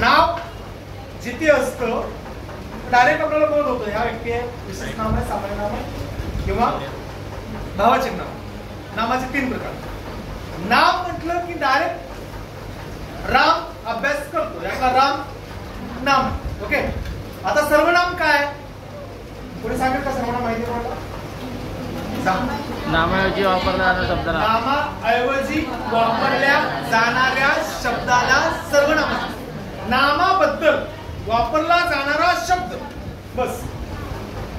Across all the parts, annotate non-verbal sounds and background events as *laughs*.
नाव जिथे असतं डायरेक्ट आपल्याला बोध होतं ह्या व्यक्ती आहे विशेष नाम आहे सामान्य नाम आहे किंवा भावाचिन्ह नाव. नामाचे तीन प्रकार. नाम म्हटलं की डायरेक्ट राम अभ्यास करतो. याचा राम नाम. ओके? आता सर्वनाम काय? पुढे सांगेल का सर्वनाम माहिती तुम्हाला. नामाऐवजी वापरला जाणारा शब्द नाम नामाऐवजी वापरल्या जाणाऱ्या शब्दाला सर्वनाम वापरला जाणारा शब्द. बस.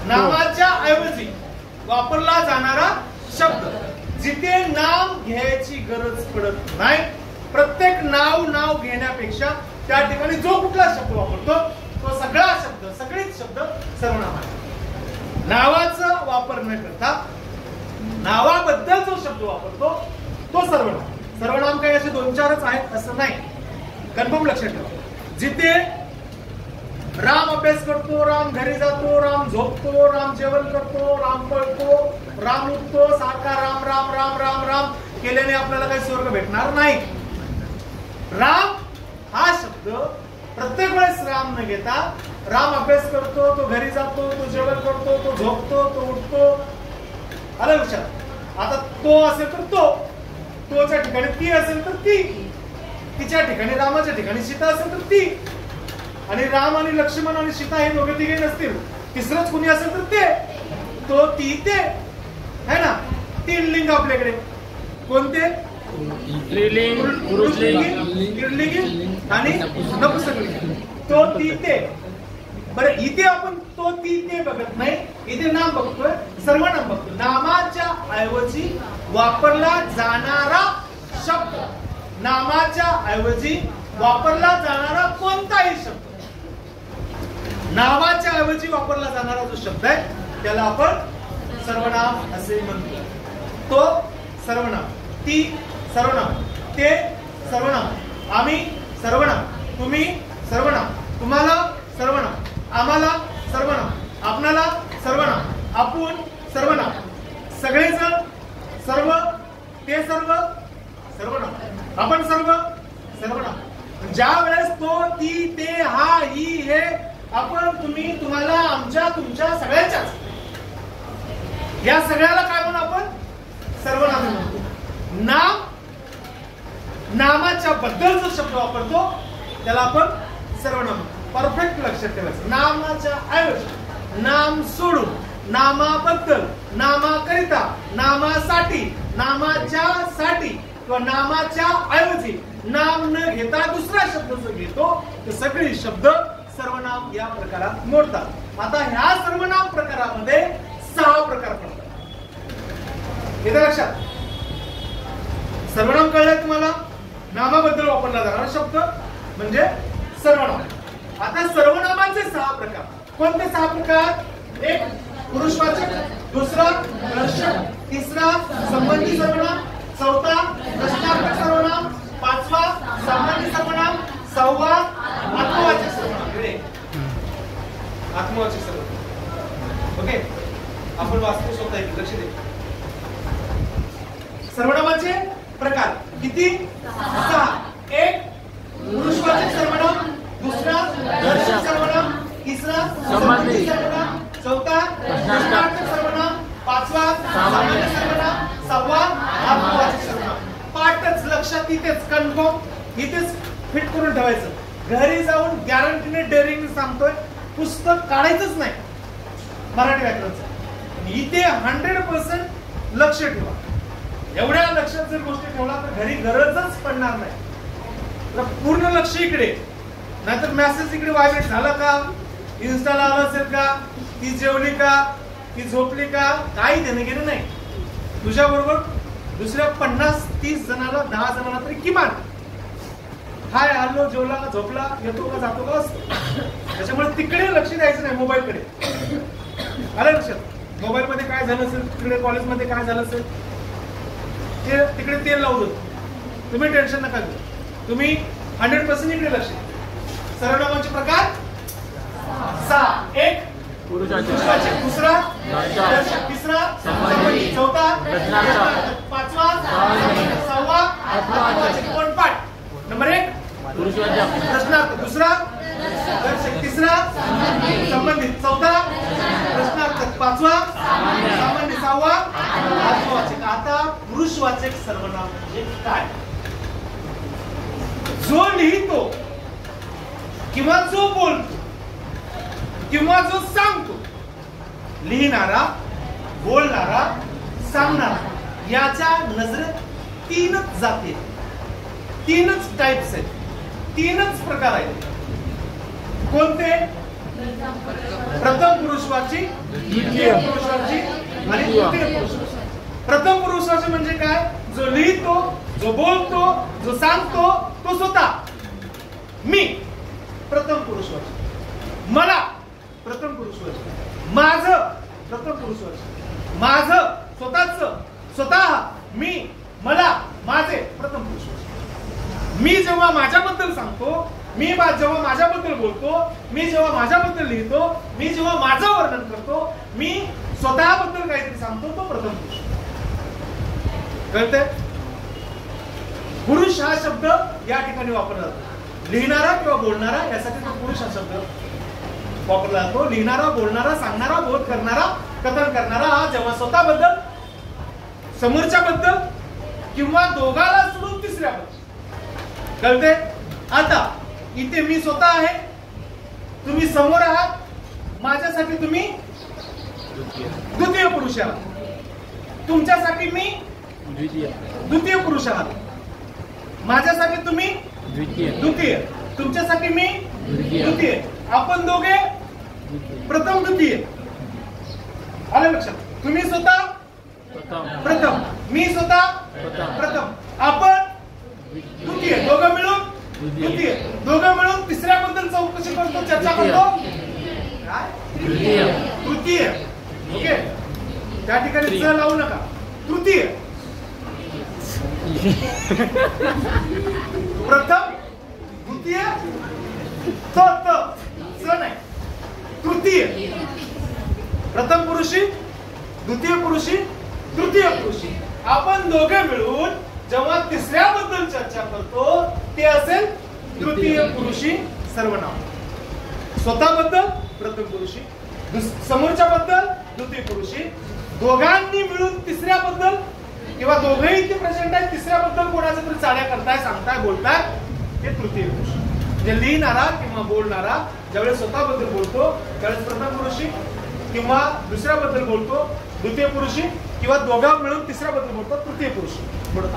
नावाच्या ऐवजी वापरला जाणारा शब्द. जिथे नाम घ्यायची गरज पडत नाही प्रत्येक नाव नाव घेण्यापेक्षा त्या ठिकाणी जो कुठला शब्द वापरतो तो सगळा शब्द सगळेच शब्द सर्वनाम आहे नावाचा वापर न करता नावाबद्दल जो शब्द वापरतो तो सर्वनाम. सर्वनाम काही असे दोन चारच आहेत असं नाही. कन्फर्म लक्षात ठेवा. जिथे राम अभ्यास करतो राम घरी जातो राम झोपतो राम जेवण करतो राम पळतो राम उठतो सारखा राम राम राम राम राम. केल्याने आपल्याला काही स्वर्ग भेटणार नाही. राम हा शब्द प्रत्येक वेळेस राम न घेता राम अभ्यास करतो तो घरी जातो तो जेवण करतो तो झोपतो तो उठतो. आलं लक्षात? आता तो असेल तर तो. तोच्या ठिकाणी ती असेल तर ती. तिच्या ठिकाणी रामाच्या ठिकाणी सीता असेल तर ती. आणि राम आणि लक्ष्मण आणि सीता हे दोघे तिघे नसतील. तिसरंच कुणी असेल तर ते. तो ती ते. है ना? तीन लिंग आपल्याकडे. कोणते? स्त्रीलिंग पुरुषलिंग स्त्रीलिंगी आणि नपुसकलिंग. तो ती ते. बरं इथे आपण तो ती ते बघत नाही. इथे नाम बघतोय. सर्व नाम बघतो नामाच्या ऐवजी वापरला जाणारा शब्द. नामाच्या ऐवजी वापरला जाणारा कोणताही शब्द. नावाच्या ऐवजी वापरला जाणारा जो शब्द आहे त्याला आपण सर्वनाम असे म्हणतो. तो सर्वनाम. ती सर्वनाम. ते सर्वनाम. आम्ही सर्वनाम. तुम्ही सर्वनाम. तुम्हाला सर्वनाम. आम्हाला सर्वनाम. आपणाला सर्वनाम. आपण सर्वनाम. सगळेजण सर्व ते सर्व सर्वनाम. आपण सर्व सर्वनाम. ज्या वेळेस तो ती ते हा ही हे आपण तुम्ही तुम्हाला आमच्या तुमच्या सगळ्यांच्याच. या सगळ्याला काय म्हणू आपण? सर्वनाम म्हणतो नाम नामाच्या बद्दल जो शब्द वापरतो त्याला आपण सर्वनाम परफेक्ट लक्षात ठेवायचं. नामाच्या ऐवजी नाम सोडून नामाबद्दल नामाकरिता नामासाठी नामाच्या साठी किंवा नामाच्या ऐवजी नाम न घेता दुसरा शब्द जो घेतो ते सगळे शब्द सर्वनाम या प्रकारात मोडतात. आता ह्या सर्वनाम प्रकारामध्ये सहा प्रकार पडतात. येतं लक्षात. सर्वनाम कळलं तुम्हाला? नामाबद्दल वापरला जाणारा शब्द म्हणजे सर्वनाम. आता सर्वनामाचे सहा प्रकार. कोणते सहा प्रकार? एक पुरुषवाचक दुसरा दर्शक तिसरा संबंधी सर्वनाम चौथा प्रश्नार्थक सर्वनाम पाचवा सामान्य सर्वनाम सहावा आत्मवाचक सर्वनाम इकडे. आत्मवाचक सर्वनाम ओके आपण वाचतो स्वतः इथे. लक्ष दे सर्वनामाचे प्रकार किती सहा एक पुरुषवाचक सर्वनाम दुसरा दर्शक सर्वनाम तिसरा संबंधी सर्वनाम चौथा सर्वनाम. पाचवा. सामान्य. सर्वनाम. सहावा. आत्मवाचक सर्वनाम. पाठच लक्षात इथेच कन्फर्म. इथेच फिट करून ठेवायचं. घरी जाऊन गॅरंटीने डेअरिंग सांगतोय. पुस्तक काढायचंच नाही. मराठी व्याकरणचं. इथे हंड्रेड पर्सेंट लक्ष ठेवा. एवढ्या लक्षात जर गोष्टी ठेवला तर घरी गरजच पडणार नाही. तर पूर्ण लक्ष इकडे. नाहीतर मेसेज इकडे व्हायब्रेट झाला का? इन्स्टा लावला असेल का? ती जेवली का? ती झोपली का? काही देणं घेणं नाही. तुझ्या बरोबर दुसऱ्या पन्नास तीस जणाला दहा जणांना तरी किमान. हाय आलो जेवला झोपला येतो का जातो का? असतो त्याच्यामुळे तिकडे लक्ष द्यायचं नाही मोबाईलकडे. आलं लक्षात? मोबाईल मध्ये काय झालं असेल? तिकडे कॉलेजमध्ये काय झालं असेल? ते तिकडे तेल लावलं तुम्ही टेन्शन नका घेऊ. तुम्ही हंड्रेड पर्सेंट इकडे लक्ष द्या. प्रकार सहा एक पुरुषाचे. दुसरा तिसरा चौथा पाचवा सहावा. कोणपाठ? नंबर एक प्रश्नार्थ. दुसरा दर्शक तिसरा संबंधित. चौथा प्रश्नार्थ. पाचवा सामान्य सहावा आत्मवाचक आता पुरुषवाचक सर्वनाम म्हणजे काय? जो लिहितो किंवा जो बोलतो किंवा जो सांगतो लिहिणारा बोलणारा सांगणारा याच्या नजरेत तीनच जाती तीनच टाइप्स आहेत. तीनच प्रकार आहेत. कोणते? प्रथम पुरुषवाची द्वितीय पुरुषवाची आणि तृतीय पुरुषवाची प्रथम पुरुषवाची म्हणजे काय? जो लिहितो जो बोलतो जो सांगतो तो स्वतः. मी प्रथम पुरुषवाची. मला प्रथम पुरुषवाची माझं प्रथम पुरुषवाची माझं स्वतःच स्वतः मी मला माझे प्रथम पुरुषवाची मी जेव्हा माझ्याबद्दल सांगतो मी जेव्हा माझ्याबद्दल बोलतो मी जेव्हा माझ्याबद्दल लिहितो मी जेव्हा माझं वर्णन करतो मी स्वतःबद्दल काहीतरी सांगतो तो प्रथम पुरुष कळतंय? पुरुष हा शब्द या ठिकाणी वापरला जातो. लिहिणारा किंवा बोलणारा यासाठी तो पुरुष हा शब्द वापरला जातो. लिहिणारा बोलणारा सांगणारा बोध करणारा कथन करणारा हा जेव्हा स्वतःबद्दल समोरच्या बद्दल किंवा दोघाला सोडून तिसऱ्या कळते आता इथे मी स्वतः आहे. तुम्ही समोर आहात. माझ्यासाठी तुम्ही द्वितीय पुरुष आहात. तुमच्यासाठी मी द्वितीय. द्वितीय पुरुष आहात. माझ्यासाठी तुम्ही द्वितीय. द्वितीय. तुमच्यासाठी मी द्वितीय. आपण दोघे प्रथम द्वितीय आलं लक्षात? तुम्ही स्वतः? प्रथम. प्रथम मी स्वतः? प्रथम. आपण? द्वितीय दोघं मिळून? द्वितीय. दोघं मिळून तिसऱ्या बद्दल चौकशी करतो चर्चा. करतो? काय? तृतीय. तृतीय. ओके. त्या ठिकाणी. च लावू नका. तृतीय *laughs* प्रथम द्वितीय त त च नाही तृतीय प्रथम पुरुषी द्वितीय पुरुषी तृतीय पुरुषी. आपण दोघे मिळून जेव्हा तिसऱ्याबद्दल चर्चा करतो ते असेल तृतीय पुरुषी सर्वनाम. स्वतःबद्दल प्रथम पुरुषी समोरच्या बद्दल द्वितीय पुरुषी. दोघांनी मिळून तिसऱ्या बद्दल किंवा दोघेही इथे प्रेझेंट आहेत तिसऱ्या बद्दल कोणाचं तरी चाड्या करताय सांगताय बोलताय हे तृतीय पुरुषी. म्हणजे लिहिणारा किंवा बोलणारा ज्यावेळेस स्वतःबद्दल बोलतो त्यावेळेस प्रथम पुरुषी किंवा दुसऱ्याबद्दल बोलतो द्वितीय पुरुषी किंवा दोघा मिळून तिसऱ्याबद्दल बोलतो तृतीय पुरुषी. पुढे